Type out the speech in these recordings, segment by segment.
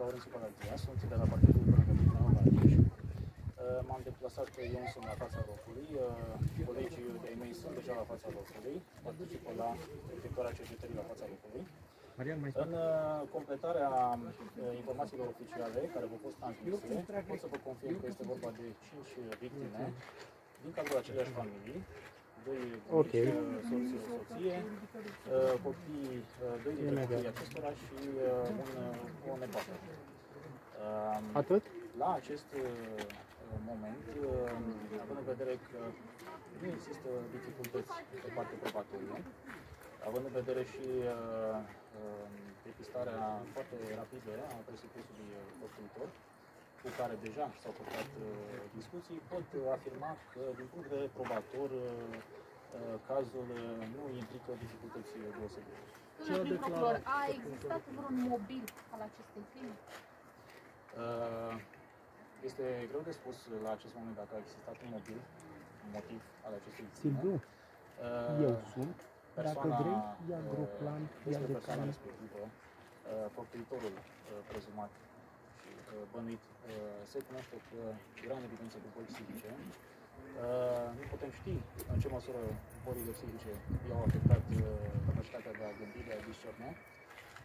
Laurențiu Palatia, sunt de la Partidul Republican Maramureș. M-am deplasat eu însumi la fața locului, Uh, colegii de-ai mei sunt deja la fața locului, participă la efectuarea cercetării la fața locului. Marian, mai În uh, completarea uh, informațiilor oficiale care v-au fost transmise, pot să vă confirm că este vorba de 5 victime din cadrul aceleași familii, doi Ok. bunici, uh, soț, soție, uh, copii, uh, doi dintre Imediat. copiii acestora și uh, un, uh, o nepoată. Um, Atât? la acest uh, moment, uh, având în vedere că nu există dificultăți pe partea probatorie, având în vedere și uh, uh, depistarea foarte rapidă a presupusului uh, potrivitor, cu care deja s-au purtat uh, discuții, pot uh, afirma că, din punct de vedere probator, uh, uh, cazul uh, nu implică dificultăți deosebite. Domnule prim procuror, a existat vreun mobil al acestei crime? Uh, Este greu de spus la acest moment dacă a existat un motiv, un motiv al acestui crime. Silviu, Uh, eu sunt. Dacă persoana, vrei, ia uh, Groplan, ia despre de persoana care. respectivă, uh, făptuitorul uh, prezumat și uh, bănuit, uh, se cunoaște că era în evidență cu boli psihice. Uh, Nu putem ști în ce măsură bolile psihice i-au afectat uh, capacitatea de a gândi, de a discerna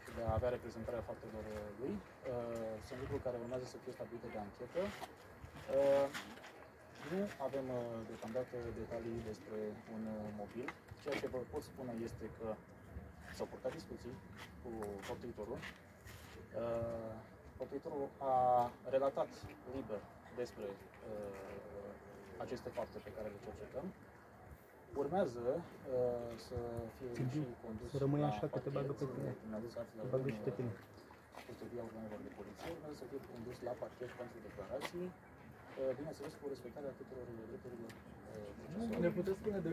și de a avea reprezentarea faptelor uh, lui. Uh, Sunt lucruri care urmează să fie stabilite de anchetă. Uh, Nu avem uh, deocamdată detalii despre un uh, mobil. Ceea ce vă pot spune este că s-au purtat discuții cu făptuitorul. Uh, Făptuitorul a relatat liber despre uh, aceste fapte pe care le cercetăm. Urmează uh, să fie Silviu, și condus să rămâi la așa că te parchet, bagă pe să tine. finalizeze actele Te bagă și pe în, tine. uh, custodia organelor de poliție, urmează să fie condus la parchet pentru declarații, uh, bineînțeles cu respectarea tuturor drepturilor uh, procesuale. Ne puteți spune de